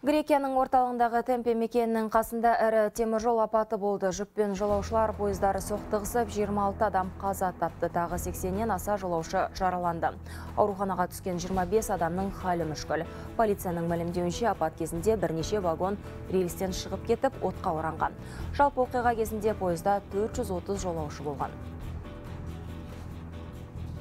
Грекияның орталығындағы Темпе мекенінің қасында әрі теміржол апаты болды. Жүппен жолаушылар пойыздары соқтығысып, 26 адам қаза тапты. Тағы 80-нен аса жолаушы жараланды. Ауруханаға түскен 25 адамның халі мүшкіл. Полицияның мәлімдеуінше апат кезінде бірнеше вагон рельстен шығып кетіп, отқа оранған. Жалпы оқиға кезінде пойызда 430 жолаушы болған.